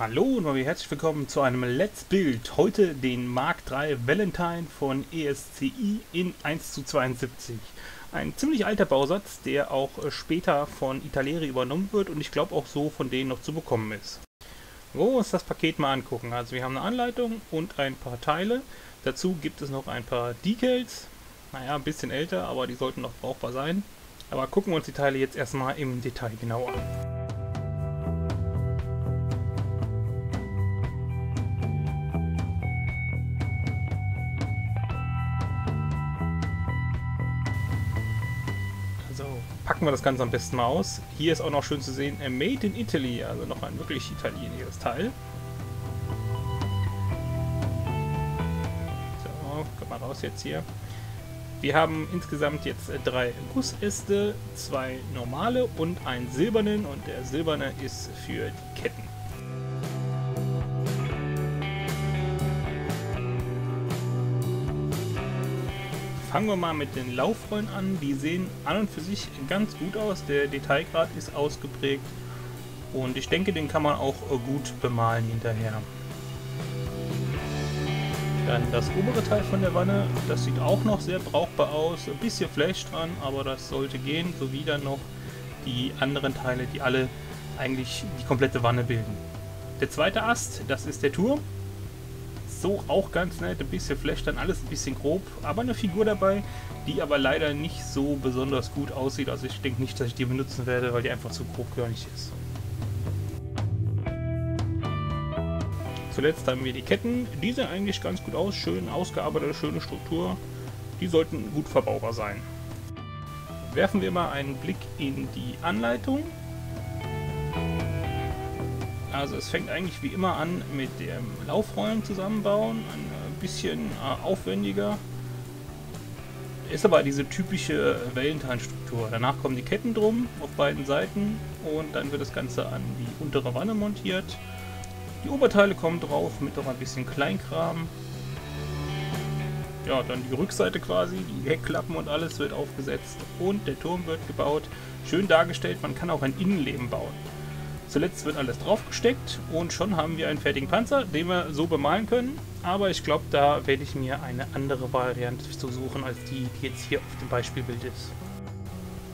Hallo und mal herzlich willkommen zu einem Let's Build. Heute den Mark III Valentine von ESCI in 1 zu 72. Ein ziemlich alter Bausatz, der auch äh, später von Italeri übernommen wird und ich glaube auch so von denen noch zu bekommen ist. Wollen wir uns das Paket mal angucken. Also wir haben eine Anleitung und ein paar Teile. Dazu gibt es noch ein paar Decals. Naja, ein bisschen älter, aber die sollten noch brauchbar sein. Aber gucken wir uns die Teile jetzt erstmal im Detail genau an. Packen wir das Ganze am besten mal aus. Hier ist auch noch schön zu sehen, Made in Italy, also noch ein wirklich italienisches Teil. So, kommt mal raus jetzt hier. Wir haben insgesamt jetzt drei Gussäste, zwei normale und einen silbernen und der silberne ist für die Ketten. Fangen wir mal mit den Laufrollen an. Die sehen an und für sich ganz gut aus. Der Detailgrad ist ausgeprägt. Und ich denke, den kann man auch gut bemalen hinterher. Dann das obere Teil von der Wanne, das sieht auch noch sehr brauchbar aus. Ein bisschen Flash dran, aber das sollte gehen. Sowie dann noch die anderen Teile, die alle eigentlich die komplette Wanne bilden. Der zweite Ast, das ist der Turm so auch ganz nett, ein bisschen Flash, dann alles ein bisschen grob, aber eine Figur dabei, die aber leider nicht so besonders gut aussieht. Also ich denke nicht, dass ich die benutzen werde, weil die einfach zu grobkörnig ist. Zuletzt haben wir die Ketten. Die sehen eigentlich ganz gut aus, schön ausgearbeitete, schöne Struktur. Die sollten gut verbaubar sein. Werfen wir mal einen Blick in die Anleitung. Also es fängt eigentlich wie immer an mit dem Laufrollen zusammenbauen, ein bisschen äh, aufwendiger. Ist aber diese typische Valentine-Struktur. Danach kommen die Ketten drum auf beiden Seiten und dann wird das Ganze an die untere Wanne montiert. Die Oberteile kommen drauf mit noch ein bisschen Kleinkram. Ja, dann die Rückseite quasi, die Heckklappen und alles wird aufgesetzt und der Turm wird gebaut. Schön dargestellt, man kann auch ein Innenleben bauen. Zuletzt wird alles draufgesteckt und schon haben wir einen fertigen Panzer, den wir so bemalen können. Aber ich glaube, da werde ich mir eine andere Variante suchen, als die, die jetzt hier auf dem Beispielbild ist.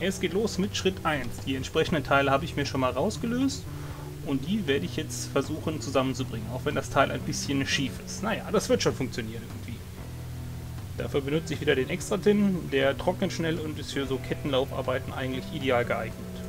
Es geht los mit Schritt 1. Die entsprechenden Teile habe ich mir schon mal rausgelöst und die werde ich jetzt versuchen zusammenzubringen, auch wenn das Teil ein bisschen schief ist. Naja, das wird schon funktionieren irgendwie. Dafür benutze ich wieder den Extra-Tin, der trocknet schnell und ist für so Kettenlaufarbeiten eigentlich ideal geeignet.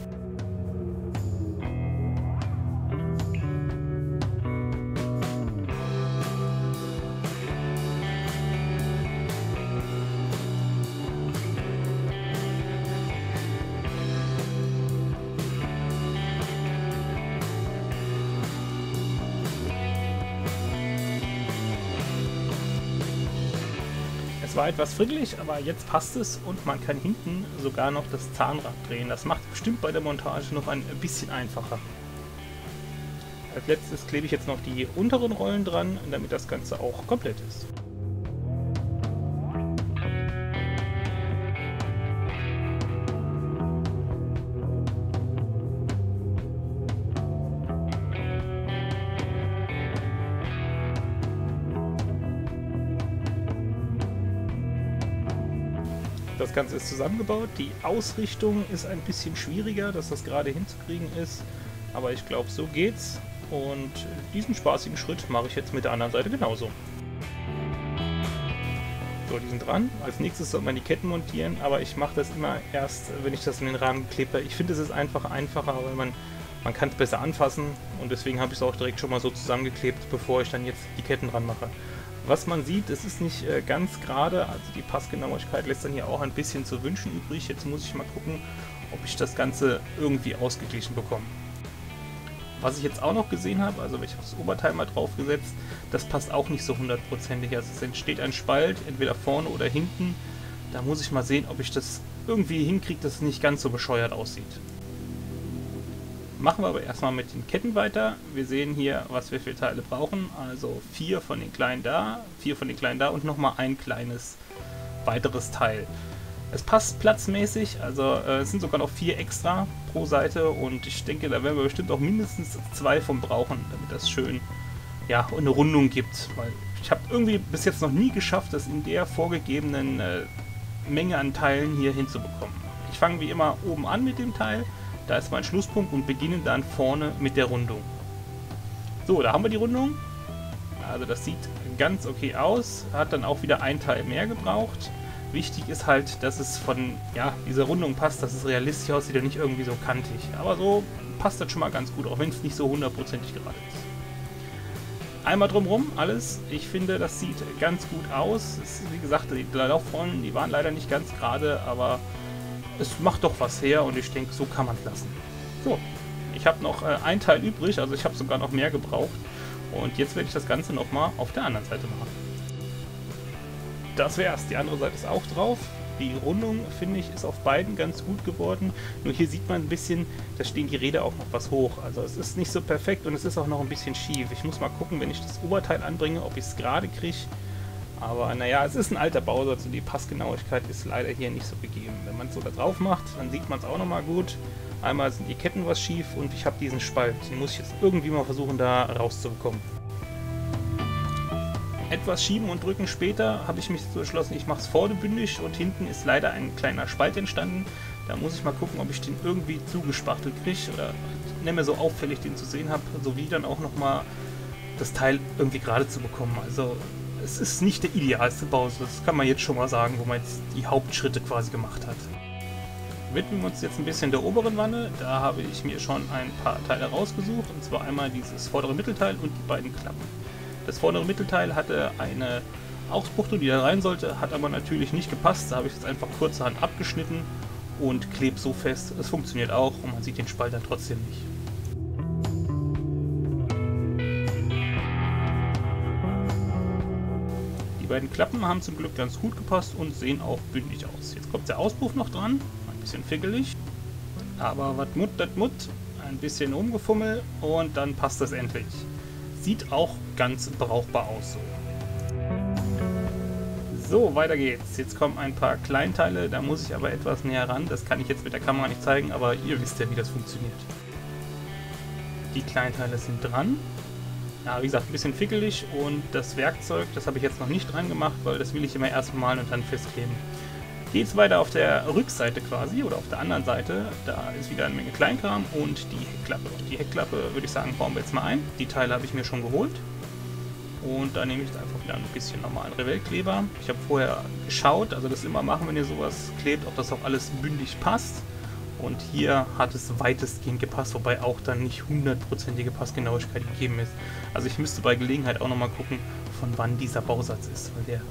War etwas frickelig, aber jetzt passt es und man kann hinten sogar noch das Zahnrad drehen. Das macht bestimmt bei der Montage noch ein bisschen einfacher. Als letztes klebe ich jetzt noch die unteren Rollen dran, damit das Ganze auch komplett ist. Ganze ist zusammengebaut. Die Ausrichtung ist ein bisschen schwieriger, dass das gerade hinzukriegen ist. Aber ich glaube, so geht's. Und diesen spaßigen Schritt mache ich jetzt mit der anderen Seite genauso. So, die sind dran. Als nächstes soll man die Ketten montieren, aber ich mache das immer erst, wenn ich das in den Rahmen geklebt habe. Ich finde, es ist einfach einfacher, weil man, man kann es besser anfassen und deswegen habe ich es auch direkt schon mal so zusammengeklebt, bevor ich dann jetzt die Ketten dran mache. Was man sieht, es ist nicht äh, ganz gerade, also die Passgenauigkeit lässt dann hier auch ein bisschen zu wünschen übrig. Jetzt muss ich mal gucken, ob ich das Ganze irgendwie ausgeglichen bekomme. Was ich jetzt auch noch gesehen habe, also ich habe das Oberteil mal draufgesetzt, das passt auch nicht so hundertprozentig. Also es entsteht ein Spalt, entweder vorne oder hinten. Da muss ich mal sehen, ob ich das irgendwie hinkriege, dass es nicht ganz so bescheuert aussieht. Machen wir aber erstmal mit den Ketten weiter. Wir sehen hier, was wir für Teile brauchen. Also vier von den kleinen da, vier von den kleinen da und nochmal ein kleines weiteres Teil. Es passt platzmäßig, also äh, es sind sogar noch vier extra pro Seite und ich denke, da werden wir bestimmt auch mindestens zwei von brauchen, damit das schön ja, eine Rundung gibt. Weil ich habe irgendwie bis jetzt noch nie geschafft, das in der vorgegebenen äh, Menge an Teilen hier hinzubekommen. Ich fange wie immer oben an mit dem Teil, da ist mein Schlusspunkt und beginne dann vorne mit der Rundung. So, da haben wir die Rundung. Also das sieht ganz okay aus, hat dann auch wieder ein Teil mehr gebraucht. Wichtig ist halt, dass es von ja, dieser Rundung passt, dass es realistisch aussieht und nicht irgendwie so kantig. Aber so passt das schon mal ganz gut, auch wenn es nicht so hundertprozentig gerade ist. Einmal drumherum, alles. Ich finde, das sieht ganz gut aus. Es, wie gesagt, die Laufrollen, die waren leider nicht ganz gerade, aber es macht doch was her und ich denke, so kann man es lassen. So, ich habe noch äh, ein Teil übrig, also ich habe sogar noch mehr gebraucht. Und jetzt werde ich das Ganze nochmal auf der anderen Seite machen. Das wär's. Die andere Seite ist auch drauf. Die Rundung, finde ich, ist auf beiden ganz gut geworden. Nur hier sieht man ein bisschen, da stehen die Räder auch noch was hoch. Also es ist nicht so perfekt und es ist auch noch ein bisschen schief. Ich muss mal gucken, wenn ich das Oberteil anbringe, ob ich es gerade kriege. Aber naja, es ist ein alter Bausatz und die Passgenauigkeit ist leider hier nicht so gegeben. Wenn man es so da drauf macht, dann sieht man es auch nochmal gut. Einmal sind die Ketten was schief und ich habe diesen Spalt. Den muss ich jetzt irgendwie mal versuchen, da rauszubekommen. Etwas schieben und drücken später habe ich mich so entschlossen, ich mache es vorne bündig und hinten ist leider ein kleiner Spalt entstanden. Da muss ich mal gucken, ob ich den irgendwie zugespachtelt kriege oder nicht mehr so auffällig den zu sehen habe, sowie dann auch nochmal das Teil irgendwie gerade zu bekommen. Also es ist nicht der idealste Bau, das kann man jetzt schon mal sagen, wo man jetzt die Hauptschritte quasi gemacht hat. Widmen wir uns jetzt ein bisschen der oberen Wanne. Da habe ich mir schon ein paar Teile rausgesucht, und zwar einmal dieses vordere Mittelteil und die beiden Klappen. Das vordere Mittelteil hatte eine Ausbuchtung, die da rein sollte, hat aber natürlich nicht gepasst. Da habe ich es einfach kurzerhand abgeschnitten und klebe so fest. Es funktioniert auch und man sieht den Spalt dann trotzdem nicht. Beiden Klappen haben zum Glück ganz gut gepasst und sehen auch bündig aus. Jetzt kommt der Auspuff noch dran, ein bisschen fickelig, aber was Mut, das Mut, ein bisschen umgefummelt und dann passt das endlich. Sieht auch ganz brauchbar aus so. So, weiter geht's. Jetzt kommen ein paar Kleinteile, da muss ich aber etwas näher ran. Das kann ich jetzt mit der Kamera nicht zeigen, aber ihr wisst ja, wie das funktioniert. Die Kleinteile sind dran. Ja, wie gesagt, ein bisschen fickelig und das Werkzeug, das habe ich jetzt noch nicht dran gemacht, weil das will ich immer erst malen und dann festkleben. Geht es weiter auf der Rückseite quasi oder auf der anderen Seite. Da ist wieder eine Menge Kleinkram und die Heckklappe. Die Heckklappe würde ich sagen, bauen wir jetzt mal ein. Die Teile habe ich mir schon geholt. Und da nehme ich einfach wieder ein bisschen normalen Revellkleber. Ich habe vorher geschaut, also das immer machen, wenn ihr sowas klebt, ob das auch alles bündig passt. Und hier hat es weitestgehend gepasst, wobei auch dann nicht hundertprozentige Passgenauigkeit gegeben ist. Also ich müsste bei Gelegenheit auch nochmal gucken, von wann dieser Bausatz ist, weil der,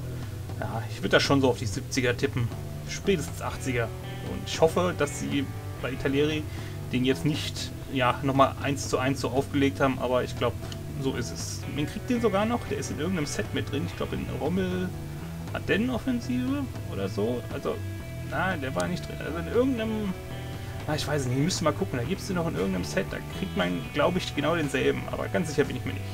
ja, ich würde da schon so auf die 70er tippen, spätestens 80er. Und ich hoffe, dass sie bei Italieri den jetzt nicht, ja, nochmal eins zu eins so aufgelegt haben, aber ich glaube, so ist es. Man kriegt den sogar noch, der ist in irgendeinem Set mit drin, ich glaube in Rommel Ardennen-Offensive oder so. Also, nein, der war nicht drin. Also in irgendeinem Ah, ich weiß nicht, ich müsste mal gucken. Da gibt es den noch in irgendeinem Set. Da kriegt man, glaube ich, genau denselben. Aber ganz sicher bin ich mir nicht.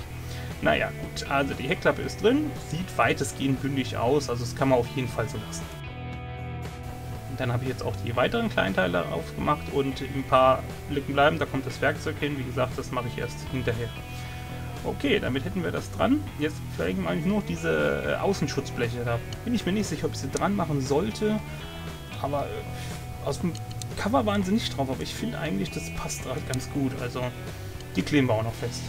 Naja, gut. Also die Heckklappe ist drin. Sieht weitestgehend bündig aus. Also das kann man auf jeden Fall so lassen. Dann habe ich jetzt auch die weiteren Kleinteile aufgemacht und ein paar Lücken bleiben. Da kommt das Werkzeug hin. Wie gesagt, das mache ich erst hinterher. Okay, damit hätten wir das dran. Jetzt fliegen eigentlich nur noch diese äh, Außenschutzbleche. Da bin ich mir nicht sicher, ob ich sie dran machen sollte. Aber äh, aus dem Cover waren sie nicht drauf, aber ich finde eigentlich, das passt halt ganz gut. Also, die kleben wir auch noch fest.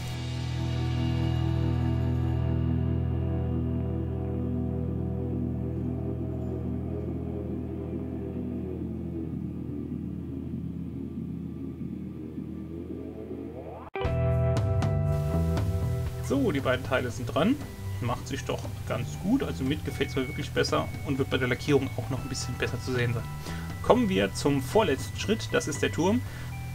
So, die beiden Teile sind dran. Macht sich doch ganz gut. Also mit gefällt es mir wirklich besser und wird bei der Lackierung auch noch ein bisschen besser zu sehen sein. Kommen wir zum vorletzten Schritt, das ist der Turm.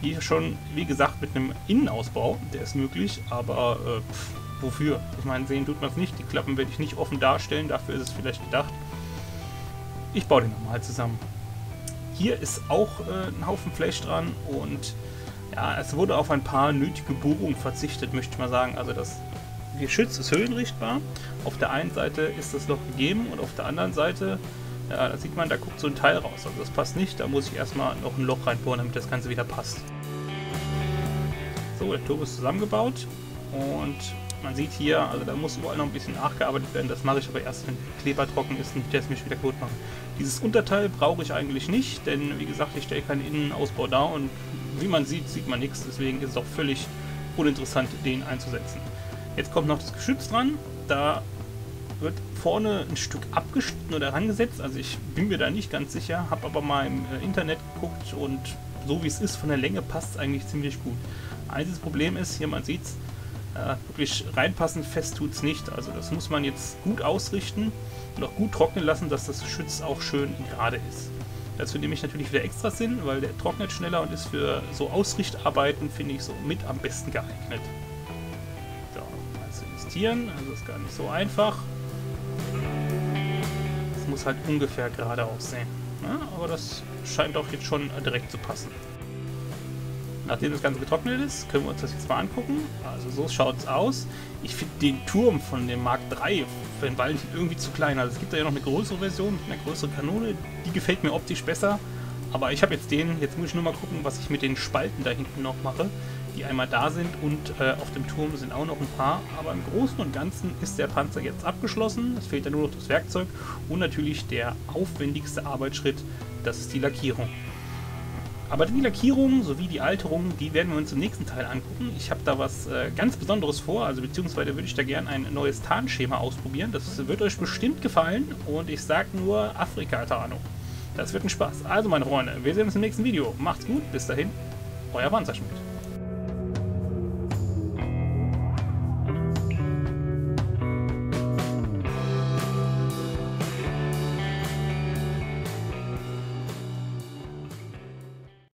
Hier schon, wie gesagt, mit einem Innenausbau, der ist möglich, aber äh, pff, wofür? Ich meine, sehen tut man es nicht, die Klappen werde ich nicht offen darstellen, dafür ist es vielleicht gedacht. Ich baue den nochmal zusammen. Hier ist auch äh, ein Haufen Fleisch dran und ja, es wurde auf ein paar nötige Bohrungen verzichtet, möchte ich mal sagen. Also das Geschütz ist höhenrichtbar. Auf der einen Seite ist das Loch gegeben und auf der anderen Seite ja, da sieht man, da guckt so ein Teil raus. Also das passt nicht. Da muss ich erstmal noch ein Loch reinbohren, damit das Ganze wieder passt. So, der Turbo ist zusammengebaut und man sieht hier, also da muss überall noch ein bisschen nachgearbeitet werden. Das mache ich aber erst, wenn Kleber trocken ist und der es mir wieder gut machen. Dieses Unterteil brauche ich eigentlich nicht, denn wie gesagt, ich stelle keinen Innenausbau da und wie man sieht, sieht man nichts. Deswegen ist es auch völlig uninteressant, den einzusetzen. Jetzt kommt noch das Geschütz dran. Da wird vorne ein Stück abgeschnitten oder herangesetzt. Also ich bin mir da nicht ganz sicher, habe aber mal im äh, Internet geguckt und so wie es ist von der Länge passt es eigentlich ziemlich gut. Einziges Problem ist, hier man sieht es, äh, wirklich reinpassen fest tut es nicht. Also das muss man jetzt gut ausrichten und auch gut trocknen lassen, dass das Geschütz auch schön gerade ist. Dazu nehme ich natürlich wieder extra Sinn, weil der trocknet schneller und ist für so Ausrichtarbeiten, finde ich, so mit am besten geeignet. So, also justieren, also ist gar nicht so einfach. Muss halt ungefähr gerade aussehen. Ja, aber das scheint auch jetzt schon direkt zu passen. Nachdem das Ganze getrocknet ist, können wir uns das jetzt mal angucken. Also so schaut es aus. Ich finde den Turm von dem Mark III für den Valentin irgendwie zu klein. Also es gibt da ja noch eine größere Version mit einer größeren Kanone. Die gefällt mir optisch besser. Aber ich habe jetzt den, jetzt muss ich nur mal gucken, was ich mit den Spalten da hinten noch mache, die einmal da sind und äh, auf dem Turm sind auch noch ein paar. Aber im Großen und Ganzen ist der Panzer jetzt abgeschlossen. Es fehlt ja nur noch das Werkzeug und natürlich der aufwendigste Arbeitsschritt, das ist die Lackierung. Aber die Lackierung sowie die Alterung, die werden wir uns im nächsten Teil angucken. Ich habe da was äh, ganz Besonderes vor, also beziehungsweise würde ich da gerne ein neues Tarnschema ausprobieren. Das wird euch bestimmt gefallen und ich sage nur Afrika-Tarnung. Das wird ein Spaß. Also meine Freunde, wir sehen uns im nächsten Video. Macht's gut, bis dahin, euer Panzerschmidt.